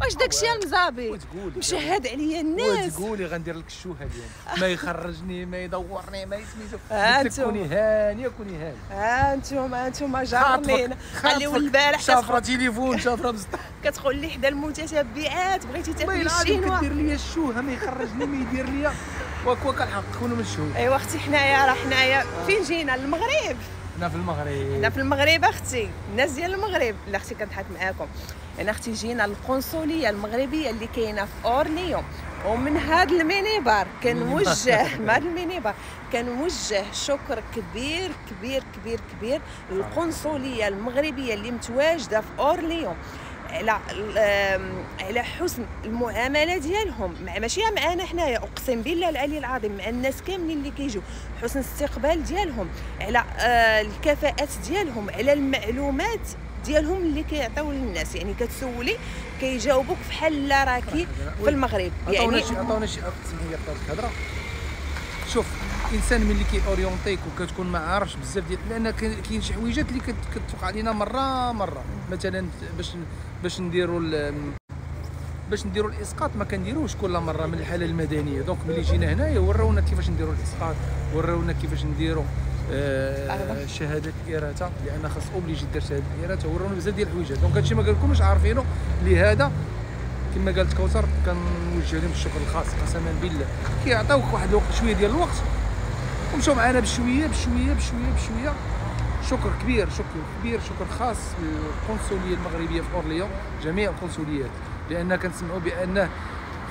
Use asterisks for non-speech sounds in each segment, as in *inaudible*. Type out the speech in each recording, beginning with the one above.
واش داكشي المزابي؟ وتقول مشهد عليا الناس. وتقولي غندير لك الشوهه اليوم. ما يخرجني ما يدورني ما يسميتو. أنتم. كوني هانيه كوني هانيه ها أنتم أنتم جارنين خليو البارح شافرة تليفون شافرة بزطح كتقول لي حدا المتتبعات بغيتي تاكلي الشينوا. كدير ليا الشوهه ما يخرجني ما يدير ليا واك واك الحق كونوا من ايوا أختي حنايا راه حنايا. فين جينا؟ المغرب هنا في المغرب. حنا في المغرب أختي. الناس ديال المغرب. لا أختي كنضحك معاكم. أنا أختي جينا القنصليه المغربية اللي كاينة في أورليون. ومن هذا المنبر كنوجه *laughs* من هذا المنبر كنوجه شكر كبير كبير كبير كبير للقنصلية المغربية اللي متواجدة في أورليون. على على حسن المعاملة ديالهم. مع ماشي معنا حنايا أقسم بالله العلي العظيم مع الناس كاملين اللي كيجوا حسن الاستقبال ديالهم على آه، الكفاءات ديالهم على المعلومات ديالهم اللي كيعطيو للناس. يعني كتسولي كيجاوبوك فحال لا راكي في المغرب. عطاونا يعني شي عطاونا شي لي عطاوك الهضره شوف الانسان ملي كي orienti ك وكتكون ما عارفش بزاف ديال لأن كاين شي حويجات اللي كت- كتوقع علينا مره مرة. مثلا باش باش نديروا باش نديروا الإسقاط ما كنديروش كل مرة من الحالة المدنية. donc ملي جينا هنايا وراونا كيفاش نديروا الإسقاط وراونا كيفاش نديروا آه. شهادة الاراثه لأن خاص obligé دير شهادة الاراثه وراونا بزاف ديال الحويجات. donc هادشي ما قالكمش عارفينه لهذا كما قالت كوثر كنوجه لهم الشكر الخاص قسما بالله. كيعطيوك واحد الوقت شوية ديال الوقت. ومشاو معنا بشوية بشوية بشوية بشوية. شكر كبير شكر كبير شكر خاص للقنصلية المغربية في أورليون جميع القنصليات. لأن كنسمعوا بانه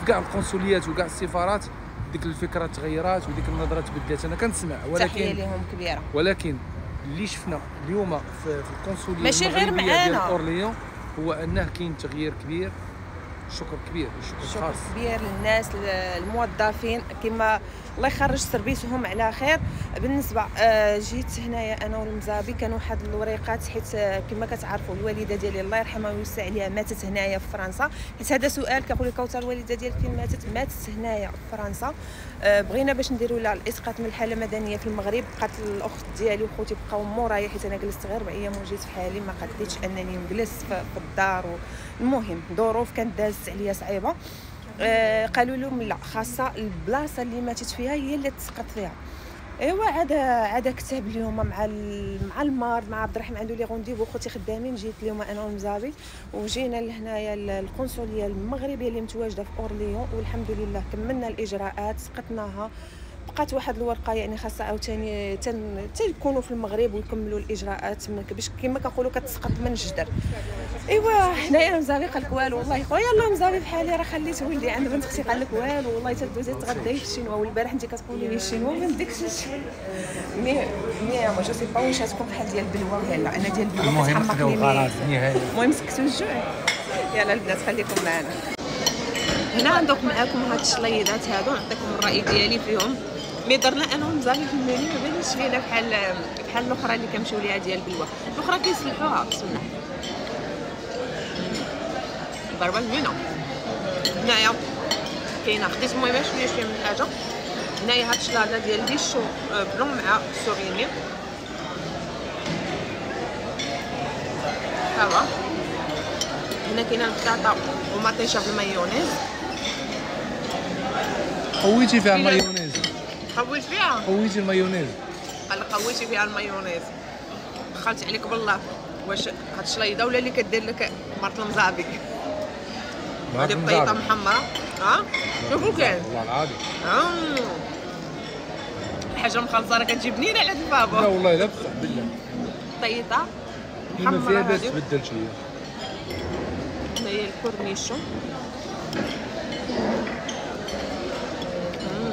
في كاع القنصليات وكاع السفارات ديك الفكرة تغيرات وديك النظرة تبدلات أنا كنسمع تحية ولكن لهم كبيرة. ولكن اللي شفنا اليوم في, القنصلية ماشي غير معانا. أورليون هو أنه كاين تغيير كبير. شكر كبير شكر شكر خاص. كبير للناس الموظفين كما الله يخرج سربيسهم على خير. بالنسبة آه، جيت هنايا أنا والمزابي كانوا واحد الوريقات حيت آه، كما كتعرفوا الوالدة ديالي الله يرحمها ويوسع عليها ماتت هنايا في فرنسا. حيت هذا سؤال كنقول لك كوثر الوالدة ديالك فين ماتت؟ ماتت هنايا في فرنسا. آه، بغينا باش نديروا لها الإسقاط من الحالة المدنية في المغرب. بقات الأخت ديالي وخوتي بقاو مورايا حيت أنا جلست غير أربع أيام وجيت في حالي ما قديتش أنني نجلس في الدار. المهم ظروف كانت دازت عليا صعيبة. آه، قالوا لهم لا خاصة البلاصة اللي ماتت فيها هي اللي تسقط فيها. إيوا عاد عاد كتاب اليوم مع مع المار مع عبد الرحيم عنده les rendez-vous خوتي خدامين جيت اليوم أنا ومزابي وجينا لهنايا ال- القنصلية المغربية اللي متواجدة في أورليون والحمد لله كملنا الإجراءات سقطناها. بقات واحد الورقة يعني خاصها عاوتاني تن تيكونوا في المغرب ويكملوا الإجراءات باش كما كنقولوا كتسقط من الجدر إيوا حنايا مزابي قال لك والو والله خويا يلاه مزابي بحالي راه خليت ولدي عند بنت أختي قال لك والو والله تدوزي تغداي في ال chinois والبارح انت كتقولي لي ال chinois ما نديكش mais mais ما je sais pas واش غتكون بحال ديال البلوه ولا لا أنا ديال البلوه المهم خداو الغرض المهم سكتوا الجوع. يلا البنات خليكم معنا. هنا عندكم معاكم هاد الشليضات هادو نعطيكم الرأي ديالي فيهم. mais درنا أنا ومزابي في المنيو ما بانش لينا بحال بحال الاخرى اللي كنمشيو ليها ديال البلوه الاخرى كيصلحوها بسم الله ضربة زوينة. هنايا كاينة خديت المهم شوية شوية من الحاجة. هنايا هاد الشلاضه ديال des choux blancs مع surimi. ها هو. هنا كاينة البطاطا ومطيشه بالمايونيز قويتي فيها المايونيز خويت فيها؟ قويتي المايونيز. قال خويتي فيها المايونيز. دخلت عليك بالله. واش هاد الشليضه ولا اللي كدير لك مرت المزابي هادي بطيطة محمرة. ها؟ شوفوا كاين. والله العظيم. آه. الحاجة مخلصه راه كتجي بنينه على لا البابا والله لا بصح بالله. بطيطة فيها محمرة باس هادي. تبدل شوية. هنا هي ال cornichon.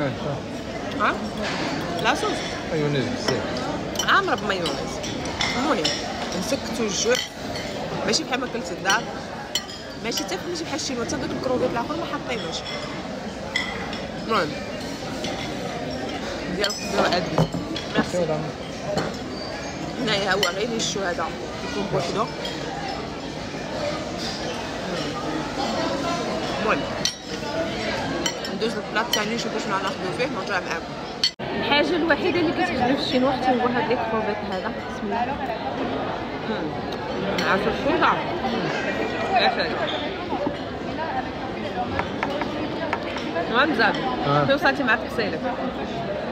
آه، ها؟ la sauce. مايونيز بزاف عامره بمايونيز المهم مسكتو الجوع ماشي بحال ما كلت الدار. ماشي حتى ماشي بحال ال chinois حتى دوك الكروفيت الآخر ما حاطينوش المهم. ديال خضرو عادي ميرسي. هنايا هو غير ال chou هذا. يكون بوحدو. المهم. ندوز لل plat الثاني نشوفو شنو غناخدو فيه ونرجع معاكم. الحاجة الوحيدة اللي كتعجبني في ال chinois حتى هو هاد les crevettes هذا. بسم الله. مع زاد. آه. وصلتي مع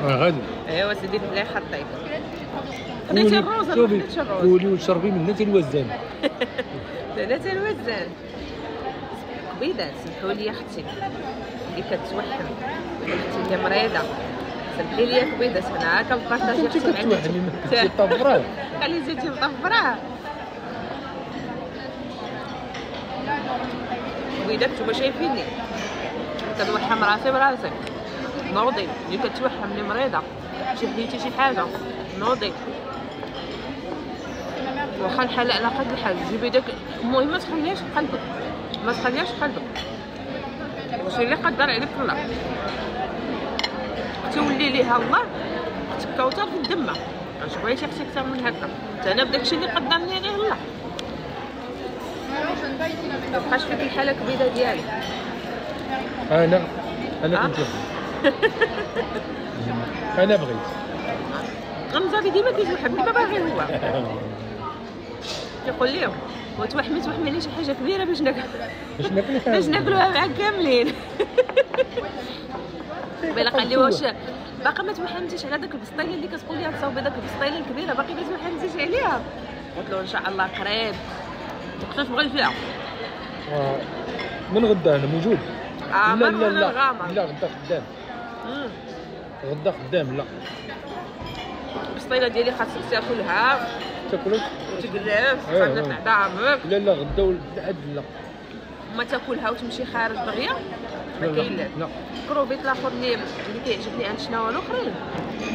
آه غادي ايوا سيدي بلاي خطيت خديتي الروز شوفي ما خديتش الروز. قولي وتشربي من نتا الوزان ثلاثة *laughs* الوزان قبيلة سمحوا لي أختي. اللي كتوحم أختي اللي مريضة سمحي لي قبيلة *laughs* أنا كنبارطاجي أختي مع كتوحمي ما الناس. كنتي طفرات خلي زيتي مطفرة قبيلة نتوما شايفيني كنوحم راسي براسي نوضي اللي كتوحم اللي مريضة. شي حديتي شي حاجة. نوضي. واخا الحال على قد الحال جيبي داك المهم ما تخليهاش في قلبك. ما تخليهاش في قلبك. اللي قدر عليك الله تولي ليها الله أختك كوثر في الدمة. بغيتي أختي أكثر من هكا. حتى أنا بداكشي اللي قدرني عليه الله. ما بقاش فيك الحالة كبيده ديالي. أنا أنا آه. كنت أنا بغيت. غمزة ديما كيتوحم ديما باغي هو. *laughs* كيقول لهم وتوحمي توحمي لي شي حاجة كبيرة باش ناكل باش ناكل باش ناكلوها معاك كاملين. *laughs* بلا قال لي واش باقي ما توحمتيش على داك البسطيله اللي كتقولي لي تصاوبي داك البسطيله الكبيره باقي ما توحمتيش عليها. قلت له إن شاء الله قريب. اش بغيت فيها. آه، من غدا أنا موجود آه لا لا لا. لا غدا خدام. غدا خدام لا. البسطيله ديالي خاصك تاكلها. تاكل وتجلس إيه، تخلط إيه. مع دامك لا لا غدا ولا عاد لا. ما تاكلها وتمشي خارج دغيا؟ ما كاين لا. كروفيت الآخر اللي اللي كيعجبني عند شنو الآخرين؟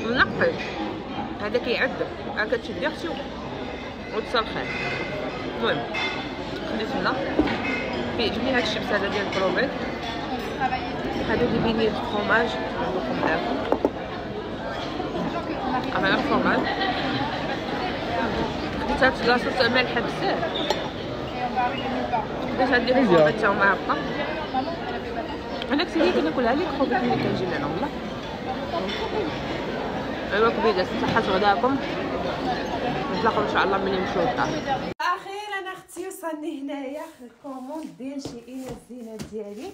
منقي. هذا كيعد. ها كتشدي أختي وتسلخيه المهم خديت هنا كيعجبني هاد الشيبس هذا ديال الكروفيت هادو des beignets de fromage نقولكم معاكم اما الفروماج هاد la sauce مالحه بزاف خديت هاد les fromages تا هما هكا أنا كنت كناكلها لك خوفت ملي كنجي لهنا والله أيوا كبيده صحة غداكم. نتلاقاو إن شاء الله ملي نمشيو للدار أخيرا أختي وصلني هنايا. ال commande ديال SHEIN الزينة ديالي.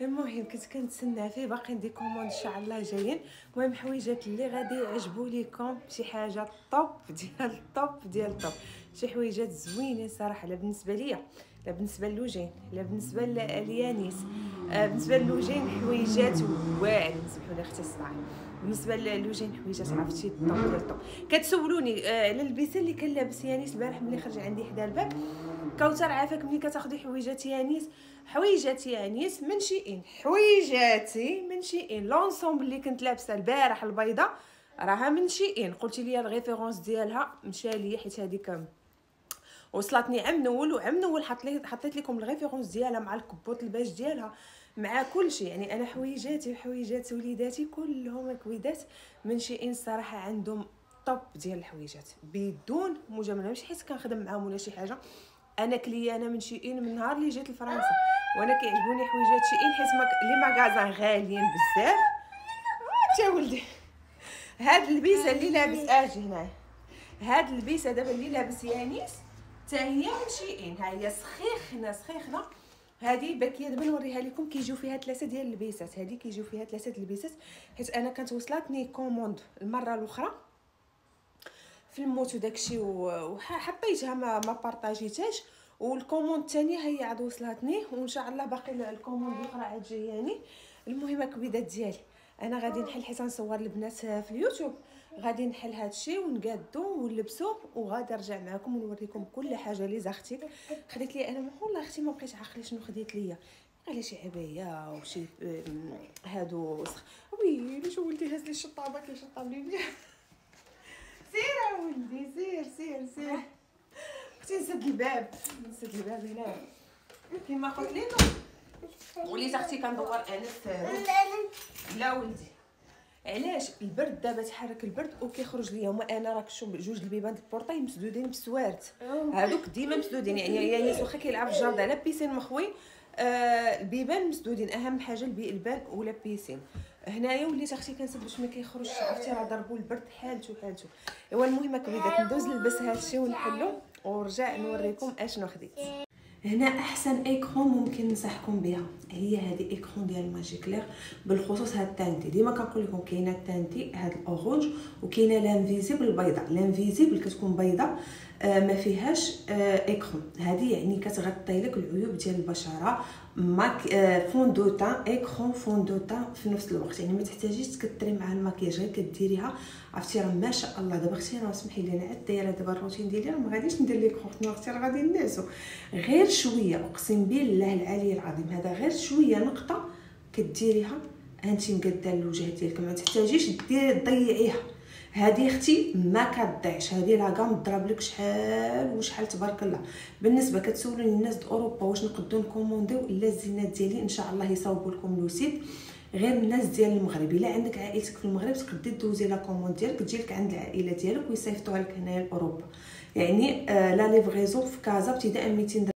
المهم كنت كنتسنى فيه باقي des commandes إن شاء الله جايين. المهم حويجات اللي غادي يعجبوا ليكم شي حاجة طوب ديال الطوب ديال الطوب شي حويجات زوينين صراحة لا بالنسبة ليا لا بالنسبة للوجين لا بالنسبة لليانيس آه بالنسبة للوجين حويجات واعرين سمحوا لي أختي الصراحه بالنسبة للوجين حويجات عرفتي الطوب ديال كتسولوني آه على ال pièce اللي كان لابس يانيس البارح ملي خرج عندي حدا الباب كوثر عافاك ملي كتاخدي حويجات يانيس. حويجات يانيس من SHEIN حويجاتي من SHEIN l'ensemble اللي كنت لابسة البارح البيضة راها من SHEIN قلتي لي ال référence ديالها مشى ليا حيت هذيك وصلتني عام نول وعام نول حط لي حطيت لكم ال référence ديالها مع الكبوط الباج ديالها مع كل شيء. يعني أنا حويجاتي وحويجات وليداتي كلهم كبيدات من SHEIN الصراحه عندهم طوب ديال الحويجات. بدون مجاملة ماشي حيت كنخدم معاهم ولا شي حاجة. أنا cliente من SHEIN من نهار اللي جيت لفرنسا. وأنا كيعجبوني حويجات SHEIN حيت les magasins غاليين بزاف. تا ولدي. هاد ال pièce اللي لابس أجي هنايا. هاد ال pièce دابا اللي لابس يانيس. حتى هي من SHEIN ها هي سخيخنه سخيخنه هذه باكية دابا نوريها لكم كيجيو فيها ثلاثة ديال ال pièces. هذه كيجيو فيها ثلاثة ال pièces حيت أنا كانت وصلتني commande المرة الأخرى في الموت وداكشي وحطيتها ما ما بارطاجيتهاش. وال commande الثانية هي عاد وصلتني وإن شاء الله باقي ال commande الأخرى عاد جاياني المهم كبيدات ديالي. أنا غادي نحل حيت نصور البنات في اليوتيوب. غادي نحل هادشي ونقادو ونلبسو وغادي نرجع معكم ونوريكم كل حاجة لي زختي خديت لي أنا والله أختي ما بقيت عاقلة شنو خديت ليا. لي شي عباية وشي هادو سخ... ويلي شو ولدي هز لي الشطابه كيشطب لي *laughs* سير ولدي سير سير سير. أختي نسد الباب نسد الباب هنا. كيما قلت لكم وليت أختي كندور أنا في لا ولدي. علاش البرد دابا تحرك البرد وكيخرج ليا هما أنا راك شوف جوج البيبان ال portail مسدودين بالسوارت هادوك ديما مسدودين. يعني يعني واخا كيلعب في الجاردة la piscine مخوي. آه البيبان مسدودين. أهم حاجة البيبان و la piscine. هنايا وليت أختي كنسد باش ما كيخرجش. عرفتي راه ضربوا البرد حالته حالته إيوا المهم كبيدات ندوز نلبس هادشي ونحلو. ونرجع نوريكم أشنو خديت. هنا أحسن écran ممكن ننصحكم بها. هي هذه écran ديال Magic بالخصوص هاد ال teintée. ديما كنقول لكم كاينة ال teintée هاد ال orange وكاينة l'invisible البيضاء. l'invisible كتكون بيضاء آه ما فيهاش آه écran هذه يعني كتغطي لك العيوب ديال البشرة. ماك آه fond de teint écran fond de teint في نفس الوقت. يعني ما تحتاجيش تكثري مع المكياج غير كديريها. عرفتي راه ما شاء الله. دابا أختي راه سمحي لي أنا عاد دايره دابا الروتين ديالي راه ما غاديش ندير لك أختي أختي راه غادي نعسو غير شوية أقسم بالله العلي العظيم هذا غير شوية نقطة كديريها انت مقاده الوجه ديالك. ما تحتاجيش دير تضيعيها. هذه أختي ما كتضيعش هذه la gamme ضرب لك شحال وشحال تبارك الله. بالنسبة كتسولوني الناس د أوروبا واش نقدروا نكومونديو إلا الزينات ديالي إن شاء الله يصاوبوا لكم le site غير الناس ديال المغرب. إلا عندك عائلتك في المغرب تقدري دوزي la commande ديالك تجيلك عند العائلة ديالك ويصيفطوها لك هنايا لأوروبا. يعني آه la livraison في كازا ابتداء 200